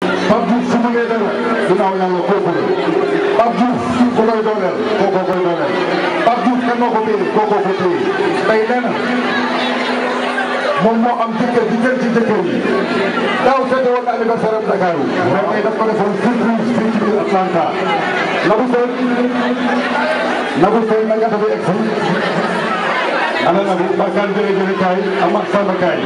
Pape Diouf su mënee dara ginnaaw yàlla kooku la Pape Diouf ku koy dooleel kooku koy dooleel Pape Diouf kan moo ko téye kooku ko téye tey nee na moom moo am jëkkër di jël ci jëkkër yi daaw fête woon na anniversaire am Dakar mais tey daf ko defoon surprise fii ci biir Atlanta na ko seen na ko seen na nga tabi egg ana na bu bakkan jële jële kaay am ak sama kaay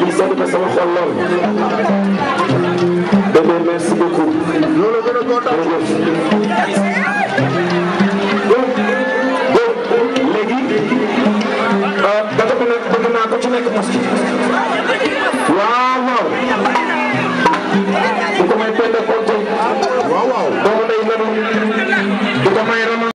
lii sedd na sama xol lool. bébé merci beaucoup. loolu gën a kontaan. léegi. Euh, data bi nag bëgg naa ko ci nekk mos. waaw waaw. bu ko may pende konte. waaw waaw. doomu ndey nanu. bu ko may rama.